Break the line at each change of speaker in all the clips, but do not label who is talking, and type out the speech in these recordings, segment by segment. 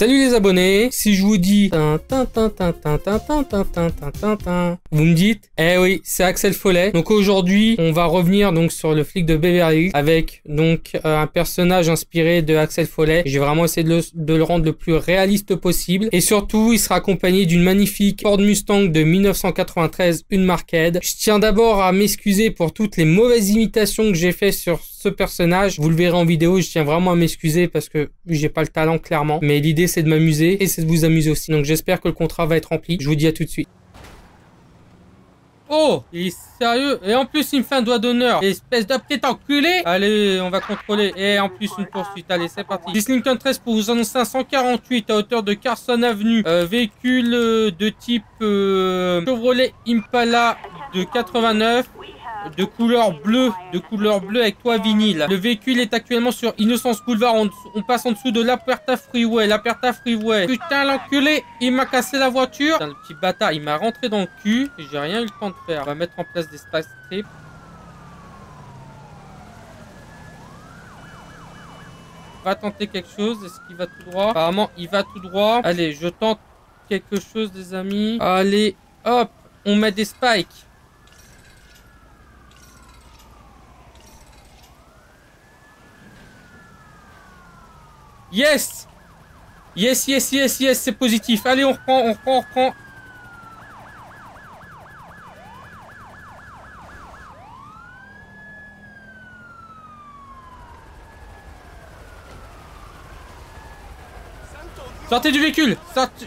Salut les abonnés, si je vous dis vous me dites eh oui c'est Axel Follet. Donc aujourd'hui on va revenir donc sur le flic de Beverly avec donc euh, un personnage inspiré de Axel Follet. J'ai vraiment essayé de le, de le, rendre le plus réaliste possible et surtout il sera accompagné d'une magnifique Ford Mustang de 1993, une marquette. Je tiens d'abord à m'excuser pour toutes les mauvaises imitations que j'ai fait sur ce personnage. Vous le verrez en vidéo, je tiens vraiment à m'excuser parce que j'ai pas le talent clairement. Mais l'idée c'est de m'amuser et c'est de vous amuser aussi. Donc j'espère que le contrat va être rempli. Je vous dis à tout de suite. Oh, il est sérieux Et en plus, il me fait un doigt d'honneur. Espèce de enculé Allez, on va contrôler. Et en plus, une poursuite. Allez, c'est parti. Islington 13 pour vous annoncer un 148 à hauteur de Carson Avenue. Euh, véhicule euh, de type euh, Chevrolet Impala de 89 de couleur bleue, de couleur bleue avec toit vinyle. Le véhicule est actuellement sur Innocence Boulevard. On, passe en dessous de l'Aperta Freeway. L'Aperta Freeway. Putain, l'enculé, il m'a cassé la voiture. Putain, le petit bâtard, il m'a rentré dans le cul. J'ai rien eu le temps de faire. On va mettre en place des space strips. va tenter quelque chose. Est-ce qu'il va tout droit? Apparemment, il va tout droit. Allez, je tente quelque chose, les amis. Allez, hop, on met des spikes. Yes! Yes, yes, yes, yes, c'est positif. Allez, on reprend, on reprend, on reprend. Sortez du véhicule.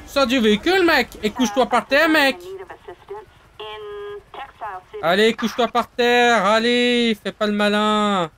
Sors, du véhicule, mec. Et couche-toi par terre, mec. Allez, couche-toi par terre. Allez, fais pas le malin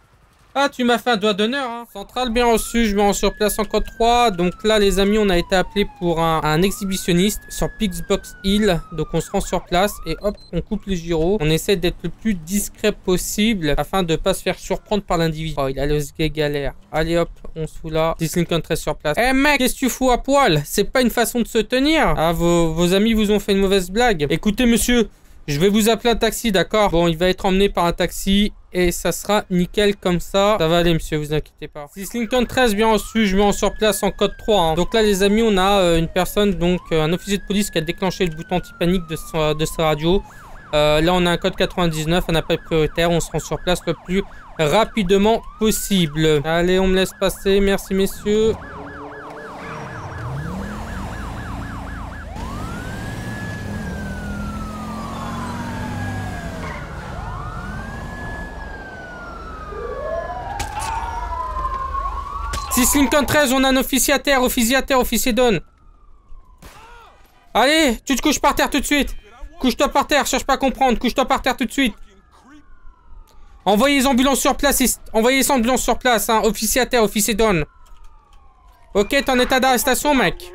ah, tu m'as fait un doigt d'honneur, hein. Centrale bien reçu, je me rends sur place en code 3. Donc là, les amis, on a été appelé pour un, exhibitionniste sur Pixbox Hill. Donc on se rend sur place et hop, on coupe les gyros. On essaie d'être le plus discret possible afin de pas se faire surprendre par l'individu. Oh, il a le galère. Allez hop, on se fout là. Dislincoln sur place. Eh mec, qu'est-ce que tu fous à poil? C'est pas une façon de se tenir. Ah, vos, vos amis vous ont fait une mauvaise blague. Écoutez, monsieur, je vais vous appeler un taxi, d'accord? Bon, il va être emmené par un taxi et ça sera nickel comme ça. Ça va aller, monsieur, vous inquiétez pas. Si Lincoln 13 bien reçu, je mets en sur place en code 3. Hein. Donc là, les amis, on a euh, une personne, donc euh, un officier de police qui a déclenché le bouton anti-panique de, de sa radio. Euh, là, on a un code 99, un appel prioritaire. On se rend sur place le plus rapidement possible. Allez, on me laisse passer. Merci, messieurs. Lincoln 13, on a un officier à terre, officier à terre, officier donne. Allez, tu te couches par terre tout de suite. Couche-toi par terre, cherche pas à comprendre. Couche-toi par terre tout de suite. Envoyez les ambulances sur place. Envoyez les ambulances sur place, hein. Officier à terre, officier donne. Ok, t'es en état d'arrestation, mec.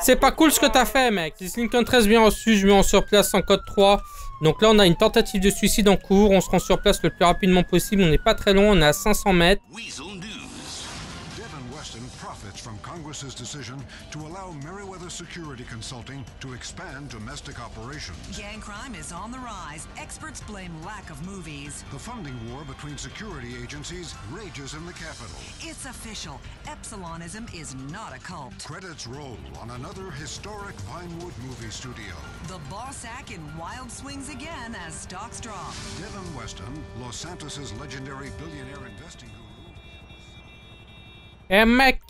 C'est pas cool ce que t'as fait, mec. Lincoln 13 bien reçu, je mets en sur place en code 3. Donc là, on a une tentative de suicide en cours. On se rend sur place le plus rapidement possible. On n'est pas très loin, on est à 500 mètres. Congress's decision to allow Meriwether Security Consulting to expand domestic operations. Gang crime is on the rise. Experts blame lack of movies. The funding war between security agencies rages in the capital. It's official. Epsilonism is not a cult. Credits roll on another historic Vinewood movie studio. The boss act in wild swings again as stocks drop. Devin Weston, Los Santos's legendary billionaire investing guru. Hey, Mac.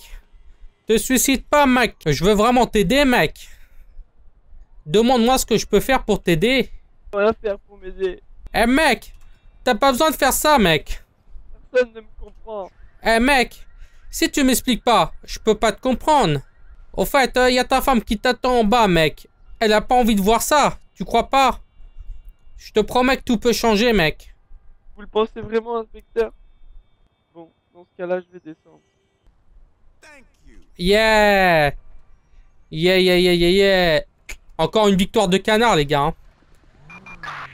Te suicide pas, mec. Je veux vraiment t'aider, mec. Demande-moi ce que je peux faire pour t'aider.
Rien faire pour m'aider.
Eh, mec. T'as pas besoin de faire ça, mec.
Personne ne me comprend.
Eh, mec. Si tu m'expliques pas, je peux pas te comprendre. Au fait, il euh, y a ta femme qui t'attend en bas, mec. Elle a pas envie de voir ça. Tu crois pas? Je te promets que tout peut changer, mec.
Vous le pensez vraiment, inspecteur? Bon, dans ce cas-là, je vais descendre.
Yeah Yeah, yeah, yeah, yeah, yeah Encore une victoire de canard, les gars. Hein.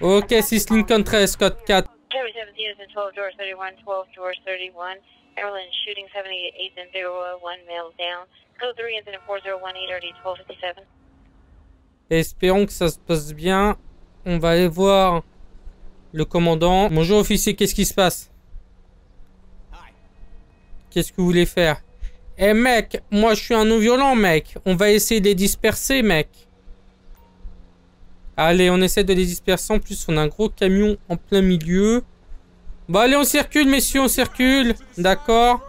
Ok, 6 Lincoln 13, code 4. Maryland shooting 78 and 0 1 male down. Code 3 incident 4018 RD 1257. Espérons que ça se passe bien. On va aller voir le commandant. Bonjour officier, qu'est-ce qui se passe? Qu'est-ce que vous voulez faire? Eh mec, moi je suis un non-violent mec. On va essayer de les disperser mec. Allez, on essaie de les disperser. En plus, on a un gros camion en plein milieu. Bon, allez, on circule, messieurs, on circule. D'accord.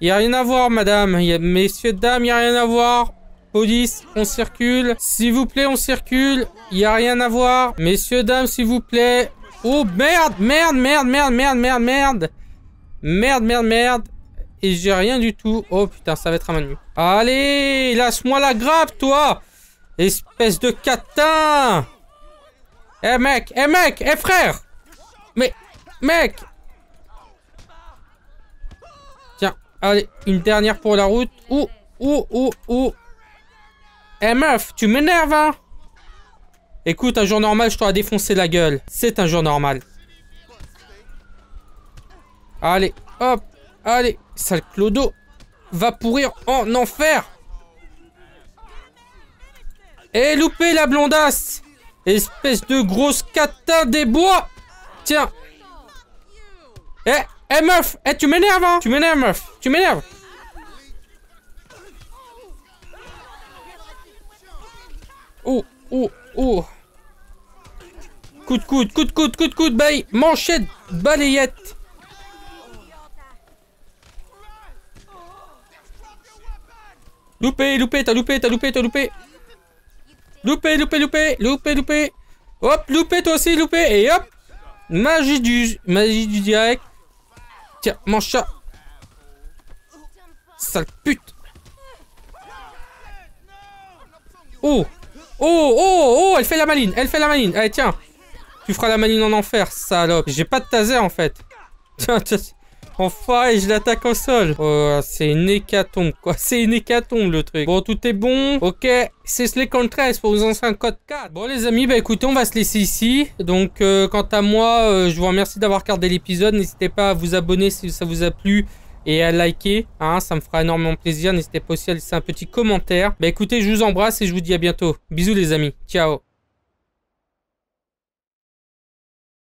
Il a rien à voir, madame. Y a... Messieurs, dames, il a rien à voir. Police, on circule. S'il vous plaît, on circule. Il a rien à voir. Messieurs, dames, s'il vous plaît. Oh, merde, merde, merde, merde, merde, merde, merde. Merde, merde, merde. Et j'ai rien du tout. Oh, putain, ça va être un manu. Allez, lâche-moi la grappe, toi. Espèce de catin Eh mec Eh mec Eh frère Mais... Mec Tiens, allez, une dernière pour la route. Ouh, ouh, ouh, ouh. Eh meuf, tu m'énerves, hein Écoute, un jour normal, je t'aurais défoncé la gueule. C'est un jour normal. Allez, hop, allez, sale clodo. Va pourrir en enfer. Eh, loupé la blondasse. Espèce de grosse catin des bois. Tiens. Eh, eh meuf. Eh, tu m'énerves, hein. Tu m'énerves, meuf. Tu m'énerves. Oh, oh, oh. Coup de coude, coup de coude, coup de coude, baille Manchette, balayette Loupé, loupé, t'as loupé, t'as loupé, t'as loupé Loupé, loupé, loupé, loupé, loupé. Hop, loupé toi aussi, loupé. Et hop. Magie du, magie du direct. Tiens, mange ça. Sale pute. Oh. Oh, oh, oh, elle fait la maline, elle fait la maline. Allez, tiens. Tu feras la maline en enfer, salope. J'ai pas de taser en fait. Tiens, tiens. Enfin, et je l'attaque au sol. Oh, c'est une hécatombe, quoi. C'est une hécatombe, le truc. Bon, tout est bon. Ok, c'est les contre 13 pour vous un code 4. Bon, les amis, bah écoutez, on va se laisser ici. Donc, euh, quant à moi, euh, je vous remercie d'avoir regardé l'épisode. N'hésitez pas à vous abonner si ça vous a plu et à liker, hein, ça me fera énormément plaisir. N'hésitez pas aussi à laisser un petit commentaire. Bah écoutez, je vous embrasse et je vous dis à bientôt. Bisous les amis, ciao